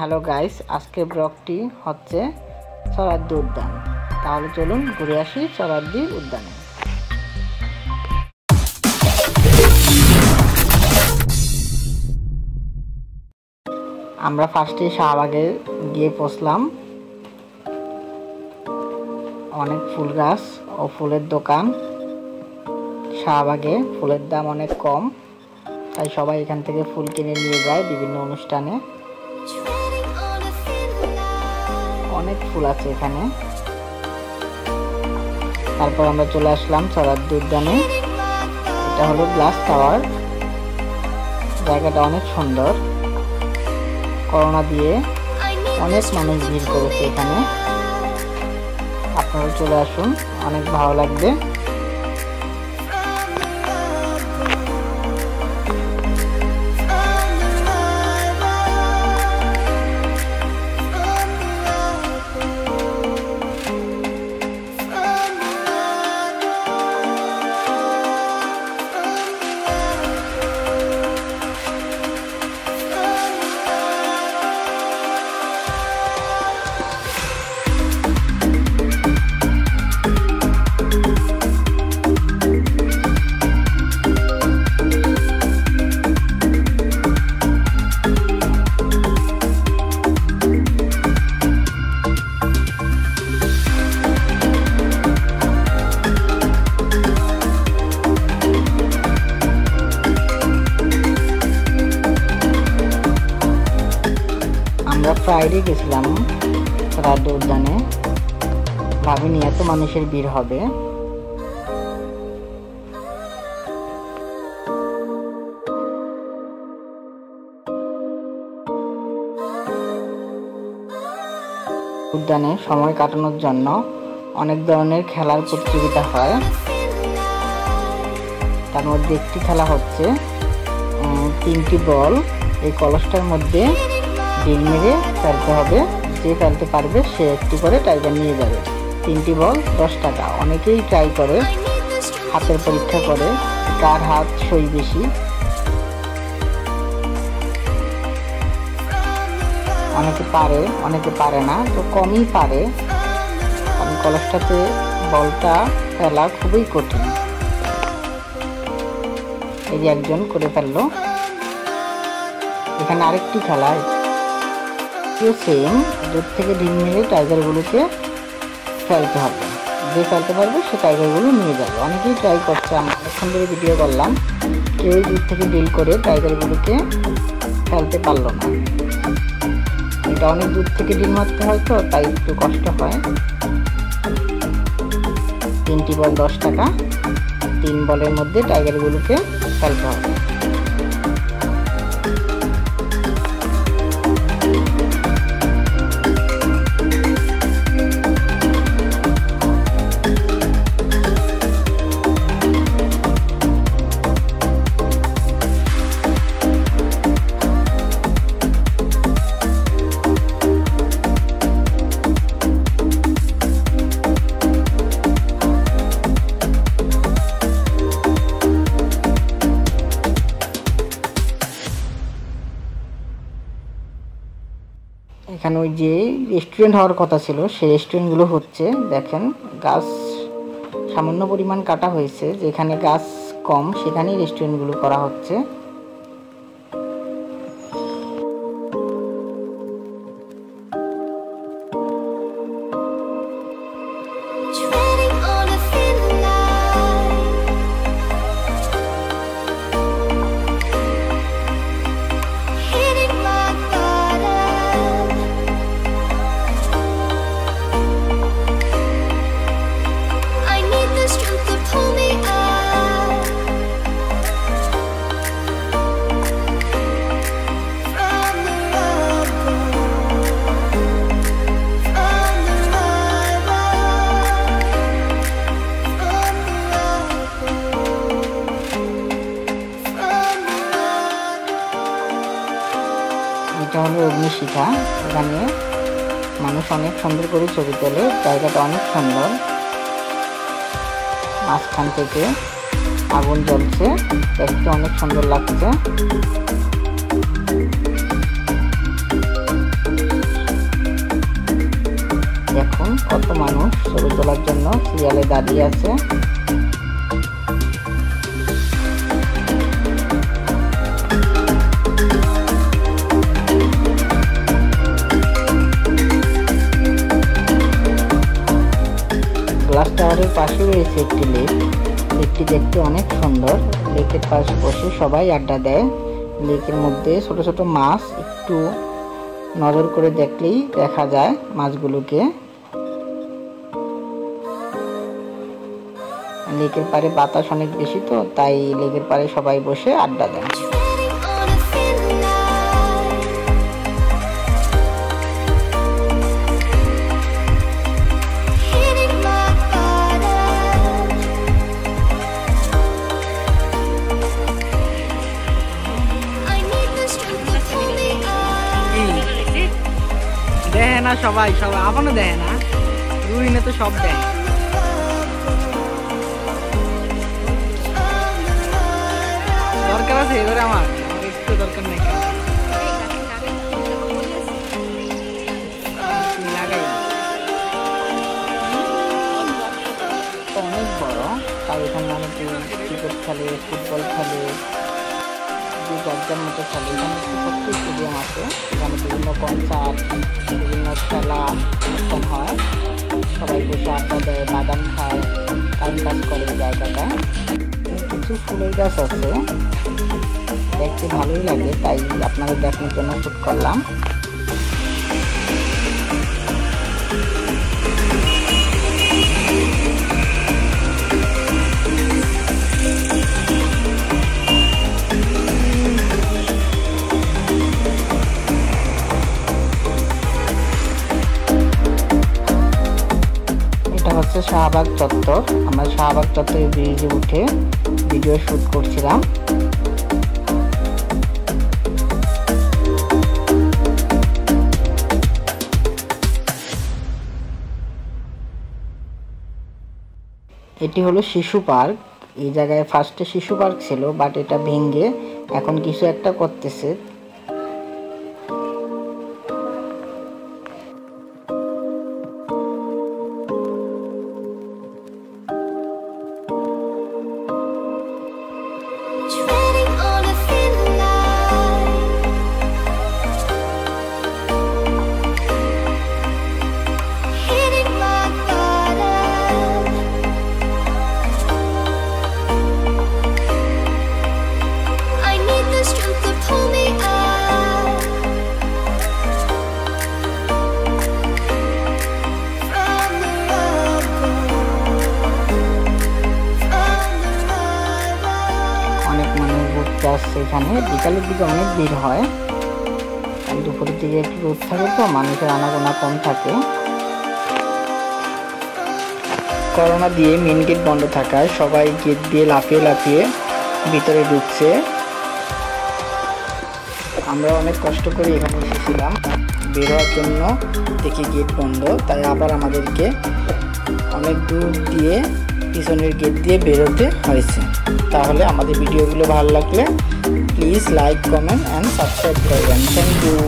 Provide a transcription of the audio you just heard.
Hello guys, আজকের ব্লগটি হচ্ছে চরাদ্দি উদ্যান। তাহলে চলুন ঘুরে আসি সরাদ্দি উদ্যানে। আমরা ফার্স্টে শাহবাগে গিয়ে পৌঁছলাম। অনেক ফুল গাছ ও ফুলের দোকান। শাহবাগে ফুলের দাম অনেক কম, তাই সবাই এখান থেকে ফুল কিনে নিয়ে যায় বিভিন্ন অনুষ্ঠানে। অনেক ফুল আছে এখানে। তারপর আমরা চলে আসলাম চরাদ্দি উদ্যানে এটা হলো গ্লাস টাওয়ার। জায়গাটা অনেক সুন্দর। করোনা দিয়ে অনেক মানুষ ভিড় করেছে এখানে। আপনারা চলে আসুন, অনেক ভালো লাগবে। ফ্রাইডে গেছিলাম রাজ্য উদ্যানে। ভাবিনি এত মানুষের ভিড় হবে। উদ্যানে সময় কাটানোর জন্য অনেক ধরনের খেলার প্রতিযোগিতা হয়। তার মধ্যে একটি খেলা হচ্ছে তিনটি বল। এই কলসটার মধ্যে ডিল মেরে ফেলতে হবে। যে ফেলতে পারবে, সে একটি করে টাইগার নিয়ে যাবে। তিনটি বল, দশ টাকা। অনেকেই ট্রাই করে, হাতের পরীক্ষা করে, কার হাত সই বেশি। অনেকে পারে অনেকে পারে না, তো কমই পারে। কারণ কলসটাতে বলটা ফেলা খুবই কঠিন। এই যে একজন করে ফেলল। এখানে আরেকটি খেলা সেম দূর থেকে ঢিল মেরে টাইগারগুলোকে ফেলতে হবে। যে ফেলতে পারবে, সে টাইগারগুলো নিয়ে যাবে। অনেকেই ট্রাই করছে আমরা অনেকক্ষণ ধরে ভিডিও করলাম, কেউ দূর থেকে ডিল করে টাইগারগুলোকে ফেলতে পারল না। এটা অনেক দূর থেকে ডিল মারতে হয় তো, তাই একটু কষ্ট হয়। তিনটি বল দশ টাকা, তিন বলের মধ্যে টাইগারগুলোকে ফেলতে হবে। এখানে ওই যে রেস্টুরেন্ট হওয়ার কথা ছিল, সেই রেস্টুরেন্টগুলো হচ্ছে, দেখেন, গাছ সামান্য পরিমাণ কাটা হয়েছে, যেখানে গাছ কম, সেখানেই রেস্টুরেন্টগুলো করা হচ্ছে। এটা হলো অগ্নিশিখা, এখানে মানুষ অনেক সুন্দর করে ছবি তোলে, জায়গাটা অনেক সুন্দর। মাঝখান থেকে আগুন জ্বলছে, দেখতে অনেক সুন্দর লাগছে। দেখুন কত মানুষ ছবি তোলার জন্য, সিরিয়ালে দাঁড়িয়ে আছে। রয়েছে একটি লেক লেকটি দেখতে অনেক সুন্দর। লেকের পাশে বসে সবাই আড্ডা দেয়। লেকের মধ্যে ছোট ছোট মাছ একটু নজর করে দেখলেই দেখা যায় মাছগুলোকে। লেকের পাড়ে বাতাস অনেক বেশি তো, তাই লেকের পাড়ে সবাই বসে আড্ডা দেয়। সবাই সবাই। আপনও দেয় না। রুইনে তো সব দেয়। দরকার আছে এবারে আমার। একটু দরকার নেই। অনেক বড়। তাই এখানে অনেকে ক্রিকেট খেলে ফুটবল খেলে। যে যার মতো চলে। এখানে ছোট্ট স্টেডিয়াম আছে। এখানে বিভিন্ন কনসার্ট, বিভিন্ন খেলা অনুষ্ঠান হয়। সবাই বসে আড্ডা দেয়, বাদাম খায়, টাইম পাস করে জায়গাটা। কিছু ফুলের গাছ আছে। দেখতে ভালোই লাগে, তাই আপনাদের দেখানোর জন্য শুট করলাম। শাহবাগ চত্বর। আমরা শাহবাগ চত্বরে ব্রিজে উঠে ভিডিও শ্যুট করছিলাম। এটি হলো শিশু পার্ক। এই জায়গায় ফার্স্টে শিশু পার্ক ছিল বাট এটা ভেঙে এখন কিছু একটা করতেছে। এখানে বিকালের দিকে অনেক ভিড় হয়। দুপুরের দিকে একটু রোদ থাকে তো, মানুষের আনাগোনা কম থাকে। করোনা দিয়ে মেন গেট বন্ধ থাকায় সবাই গেট দিয়ে লাফিয়ে লাফিয়ে ভিতরে ঢুকছে। আমরা অনেক কষ্ট করে এখানে এসেছিলাম। বের হওয়ার জন্য দেখি গেট বন্ধ, তাই আবার আমাদেরকে অনেক দূর দিয়ে পিছনের গেট দিয়ে বেরোতে হয়েছে। তাহলে আমাদের ভিডিওগুলো ভালো লাগলে please like comment and subscribe করবেন থ্যাংক ইউ